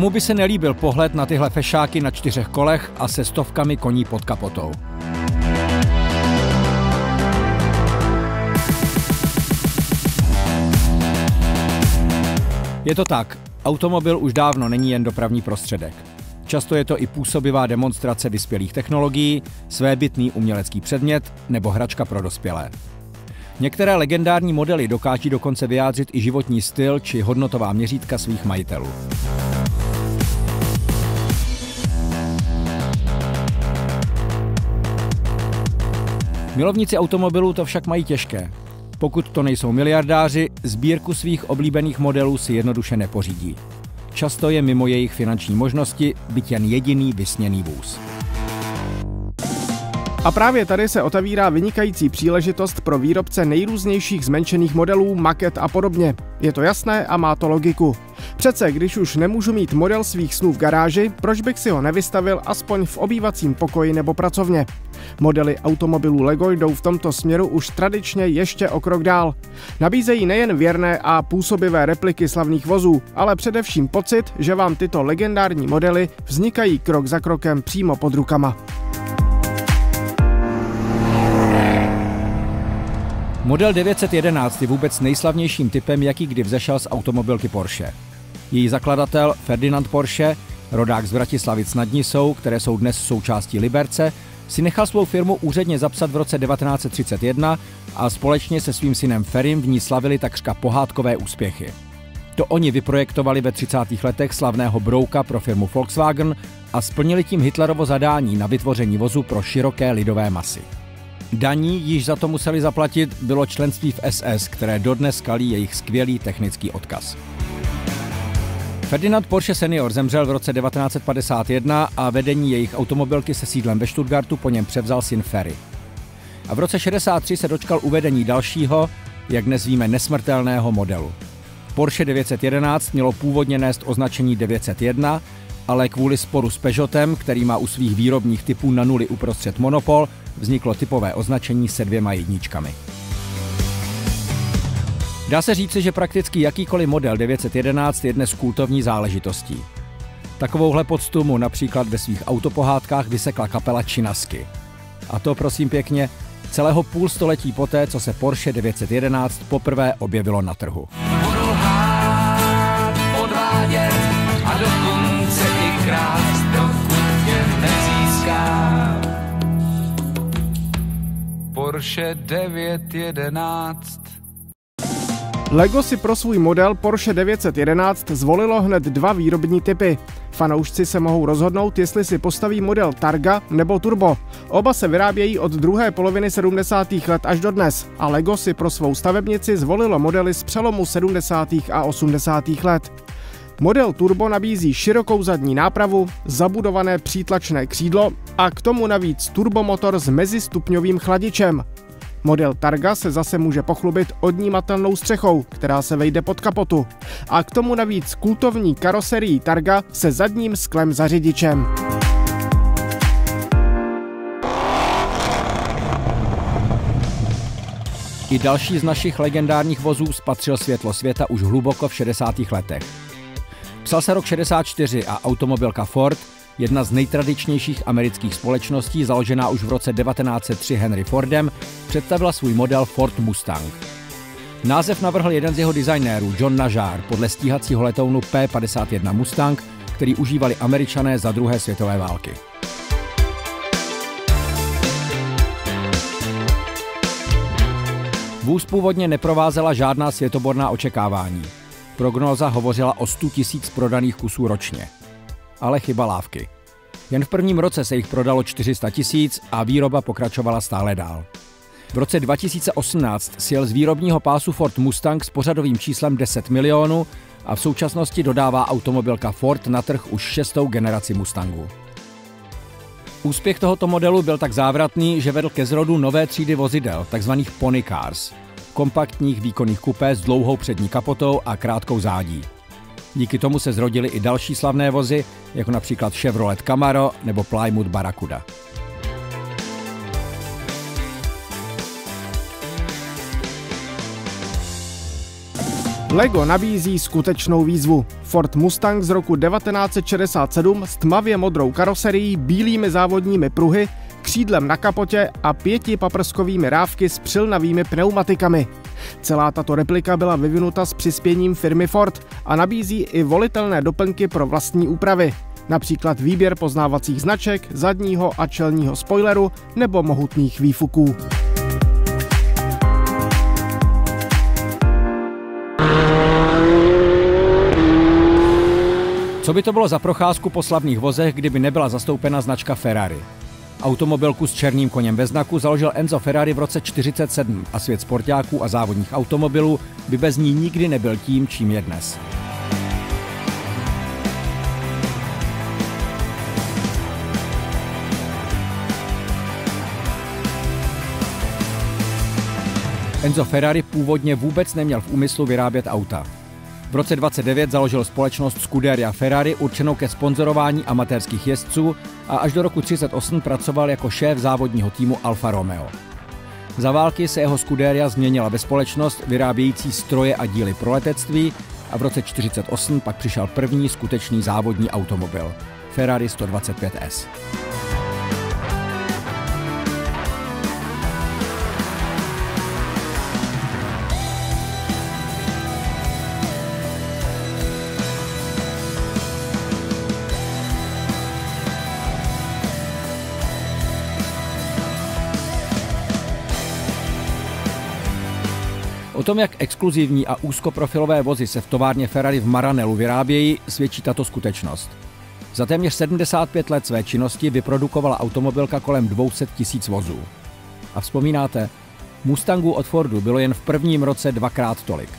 Komu by se nelíbil pohled na tyhle fešáky na čtyřech kolech a se stovkami koní pod kapotou? Je to tak, automobil už dávno není jen dopravní prostředek. Často je to i působivá demonstrace vyspělých technologií, svébytný umělecký předmět nebo hračka pro dospělé. Některé legendární modely dokáží dokonce vyjádřit i životní styl či hodnotová měřítka svých majitelů. Milovníci automobilů to však mají těžké. Pokud to nejsou miliardáři, sbírku svých oblíbených modelů si jednoduše nepořídí. Často je mimo jejich finanční možnosti byt jen jediný vysněný vůz. A právě tady se otevírá vynikající příležitost pro výrobce nejrůznějších zmenšených modelů, maket a podobně. Je to jasné a má to logiku. Přece, když už nemůžu mít model svých snů v garáži, proč bych si ho nevystavil aspoň v obývacím pokoji nebo pracovně? Modely automobilů Lego jdou v tomto směru už tradičně ještě o krok dál. Nabízejí nejen věrné a působivé repliky slavných vozů, ale především pocit, že vám tyto legendární modely vznikají krok za krokem přímo pod rukama. Model 911 je vůbec nejslavnějším typem, jaký kdy vzešel z automobilky Porsche. Její zakladatel Ferdinand Porsche, rodák z Vratislavic nad Nisou, které jsou dnes součástí Liberce, si nechal svou firmu úředně zapsat v roce 1931 a společně se svým synem Ferim v ní slavili takřka pohádkové úspěchy. To oni vyprojektovali ve 30. letech slavného brouka pro firmu Volkswagen a splnili tím Hitlerovo zadání na vytvoření vozu pro široké lidové masy. Daní již za to museli zaplatit bylo členství v SS, které dodnes kalí jejich skvělý technický odkaz. Ferdinand Porsche senior zemřel v roce 1951 a vedení jejich automobilky se sídlem ve Stuttgartu po něm převzal syn Ferry. A v roce 63 se dočkal uvedení dalšího, jak dnes víme, nesmrtelného modelu. Porsche 911 mělo původně nést označení 901, ale kvůli sporu s Peugeotem, který má u svých výrobních typů na nuli uprostřed monopol, vzniklo typové označení se dvěma jedničkami. Dá se říci, že prakticky jakýkoliv model 911 je dnes kultovní záležitostí. Takovouhle poctu mu například ve svých autopohádkách vysekla kapela Činasky. A to prosím pěkně celého půl století poté, co se Porsche 911 poprvé objevilo na trhu. Budu hát, podvádět a dokonce i krást, dokud Porsche 911 Lego si pro svůj model Porsche 911 zvolilo hned dva výrobní typy. Fanoušci se mohou rozhodnout, jestli si postaví model Targa nebo Turbo. Oba se vyrábějí od druhé poloviny 70. let až do dnes a Lego si pro svou stavebnici zvolilo modely z přelomu 70. a 80. let. Model Turbo nabízí širokou zadní nápravu, zabudované přítlačné křídlo a k tomu navíc turbomotor s mezistupňovým chladičem. Model Targa se zase může pochlubit odnímatelnou střechou, která se vejde pod kapotu. A k tomu navíc kultovní karoserií Targa se zadním sklem za řidičem. I další z našich legendárních vozů spatřil světlo světa už hluboko v 60. letech. Psal se rok 64 a automobilka Ford, jedna z nejtradičnějších amerických společností, založená už v roce 1903 Henry Fordem, představila svůj model Ford Mustang. Název navrhl jeden z jeho designérů, John Najar, podle stíhacího letounu P-51 Mustang, který užívali američané za druhé světové války. Vůz původně neprovázela žádná světoborná očekávání. Prognóza hovořila o 100 tisíc prodaných kusů ročně. Ale chyba lávky. Jen v prvním roce se jich prodalo 400 tisíc a výroba pokračovala stále dál. V roce 2018 sjel z výrobního pásu Ford Mustang s pořadovým číslem 10 milionů a v současnosti dodává automobilka Ford na trh už šestou generaci Mustangů. Úspěch tohoto modelu byl tak závratný, že vedl ke zrodu nové třídy vozidel, takzvaných pony cars – kompaktních výkonných kupé s dlouhou přední kapotou a krátkou zádí. Díky tomu se zrodily i další slavné vozy, jako například Chevrolet Camaro nebo Plymouth Barracuda. Lego nabízí skutečnou výzvu. Ford Mustang z roku 1967 s tmavě modrou karoserií, bílými závodními pruhy, křídlem na kapotě a pěti paprskovými rávky s přilnavými pneumatikami. Celá tato replika byla vyvinuta s přispěním firmy Ford a nabízí i volitelné doplňky pro vlastní úpravy. Například výběr poznávacích značek, zadního a čelního spoileru nebo mohutných výfuků. Co by to bylo za procházku po slavných vozech, kdyby nebyla zastoupena značka Ferrari? Automobilku s černým koněm ve znaku založil Enzo Ferrari v roce 1947 a svět sportáků a závodních automobilů by bez ní nikdy nebyl tím, čím je dnes. Enzo Ferrari původně vůbec neměl v úmyslu vyrábět auta. V roce 29 založil společnost Scuderia Ferrari určenou ke sponzorování amatérských jezdců a až do roku 38 pracoval jako šéf závodního týmu Alfa Romeo. Za války se jeho Scuderia změnila ve společnost vyrábějící stroje a díly pro letectví a v roce 48 pak přišel první skutečný závodní automobil Ferrari 125S. O tom, jak exkluzivní a úzkoprofilové vozy se v továrně Ferrari v Maranelu vyrábějí, svědčí tato skutečnost. Za téměř 75 let své činnosti vyprodukovala automobilka kolem 200 tisíc vozů. A vzpomínáte, Mustangu od Fordu bylo jen v prvním roce dvakrát tolik.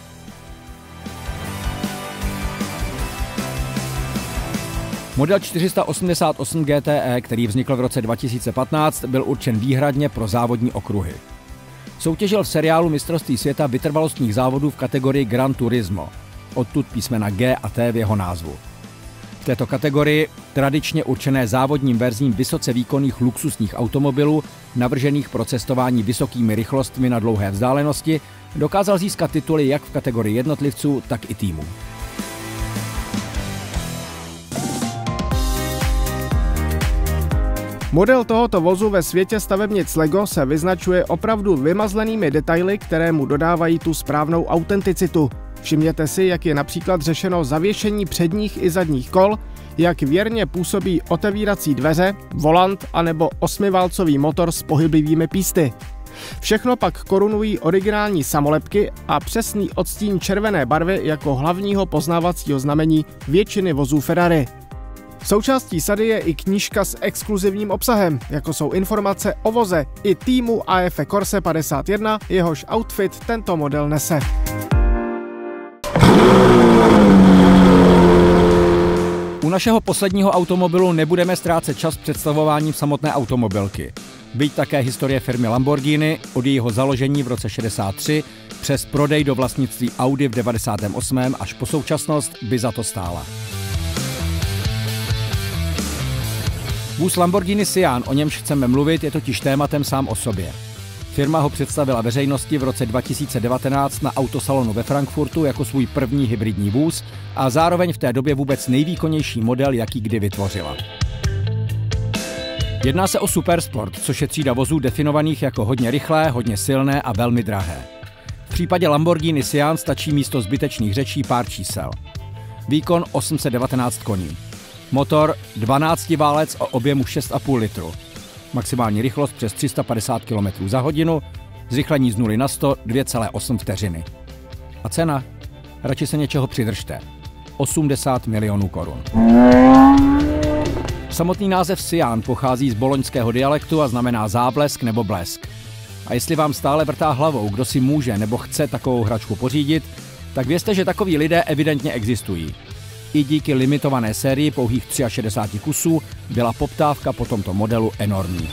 Model 488 GTE, který vznikl v roce 2015, byl určen výhradně pro závodní okruhy. Soutěžil v seriálu mistrovství světa vytrvalostních závodů v kategorii Gran Turismo. Odtud písmena G a T v jeho názvu. V této kategorii, tradičně určené závodním verzím vysoce výkonných luxusních automobilů, navržených pro cestování vysokými rychlostmi na dlouhé vzdálenosti, dokázal získat tituly jak v kategorii jednotlivců, tak i týmů. Model tohoto vozu ve světě stavebnic Lego se vyznačuje opravdu vymazlenými detaily, které mu dodávají tu správnou autenticitu. Všimněte si, jak je například řešeno zavěšení předních i zadních kol, jak věrně působí otevírací dveře, volant anebo osmiválcový motor s pohyblivými písty. Všechno pak korunují originální samolepky a přesný odstín červené barvy jako hlavního poznávacího znamení většiny vozů Ferrari. Součástí sady je i knížka s exkluzivním obsahem, jako jsou informace o voze i týmu AF Corse 51, jehož outfit tento model nese. U našeho posledního automobilu nebudeme ztrácet čas představováním samotné automobilky. Byť také historie firmy Lamborghini od jejího založení v roce 63 přes prodej do vlastnictví Audi v 98. až po současnost by za to stála. Vůz Lamborghini Sian, o němž chceme mluvit, je totiž tématem sám o sobě. Firma ho představila veřejnosti v roce 2019 na autosalonu ve Frankfurtu jako svůj první hybridní vůz a zároveň v té době vůbec nejvýkonnější model, jaký kdy vytvořila. Jedná se o supersport, což je třída vozů definovaných jako hodně rychlé, hodně silné a velmi drahé. V případě Lamborghini Sian stačí místo zbytečných řečí pár čísel. Výkon 819 koní. Motor 12 válec o objemu 6,5 litru. Maximální rychlost přes 350 km za hodinu, zrychlení z 0 na 100 2,8 vteřiny. A cena? Radši se něčeho přidržte. 80 milionů korun. Samotný název Sian pochází z boloňského dialektu a znamená záblesk nebo blesk. A jestli vám stále vrtá hlavou, kdo si může nebo chce takovou hračku pořídit, tak vězte, že takoví lidé evidentně existují. I díky limitované sérii pouhých 63 kusů byla poptávka po tomto modelu enormní.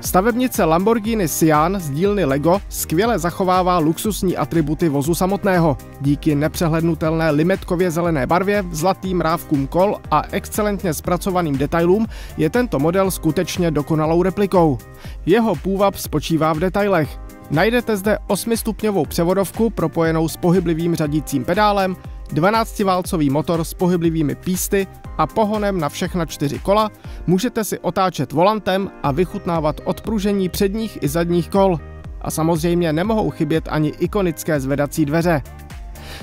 Stavebnice Lamborghini Sian z dílny Lego skvěle zachovává luxusní atributy vozu samotného. Díky nepřehlednutelné limetkově zelené barvě, zlatým rávkům kol a excelentně zpracovaným detailům je tento model skutečně dokonalou replikou. Jeho půvab spočívá v detailech. Najdete zde 8-stupňovou převodovku propojenou s pohyblivým řadícím pedálem, 12-válcový motor s pohyblivými písty a pohonem na všechna čtyři kola, můžete si otáčet volantem a vychutnávat odpružení předních i zadních kol. A samozřejmě nemohou chybět ani ikonické zvedací dveře.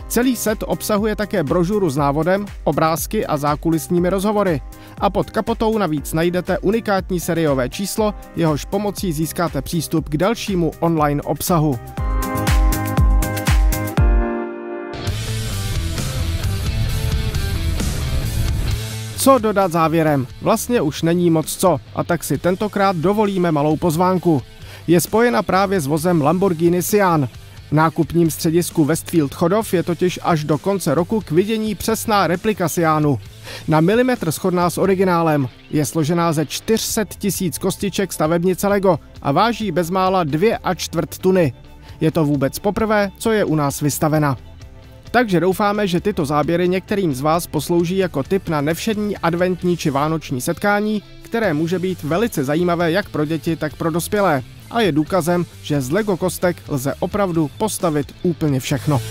Celý set obsahuje také brožuru s návodem, obrázky a zákulisními rozhovory. A pod kapotou navíc najdete unikátní seriové číslo, jehož pomocí získáte přístup k dalšímu online obsahu. Co dodat závěrem? Vlastně už není moc co, a tak si tentokrát dovolíme malou pozvánku. Je spojena právě s vozem Lamborghini Sian. V nákupním středisku Westfield Chodov je totiž až do konce roku k vidění přesná replika Sianu. Na milimetr shodná s originálem. Je složená ze 400 tisíc kostiček stavebnice Lego a váží bezmála 2 a čtvrt tuny. Je to vůbec poprvé, co je u nás vystavena. Takže doufáme, že tyto záběry některým z vás poslouží jako tip na nevšední adventní či vánoční setkání, které může být velice zajímavé jak pro děti, tak pro dospělé. A je důkazem, že z Lego kostek lze opravdu postavit úplně všechno.